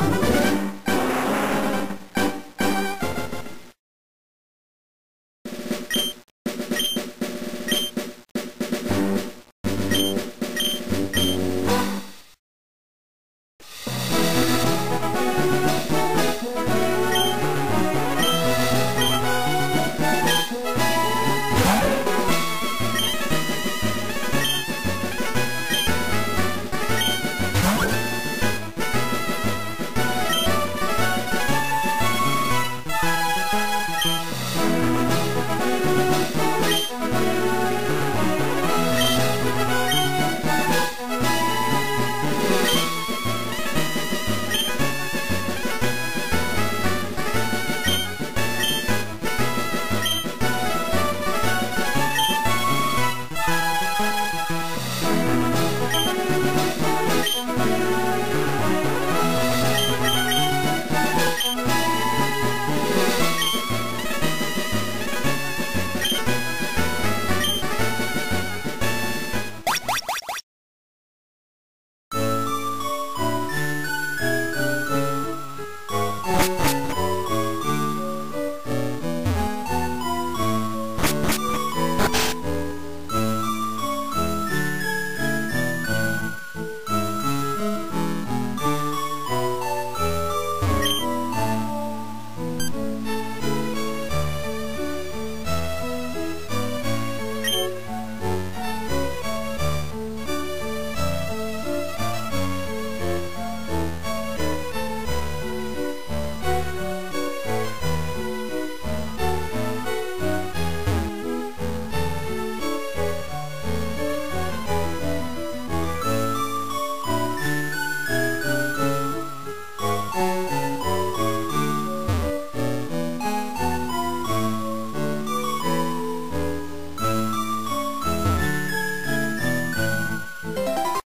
you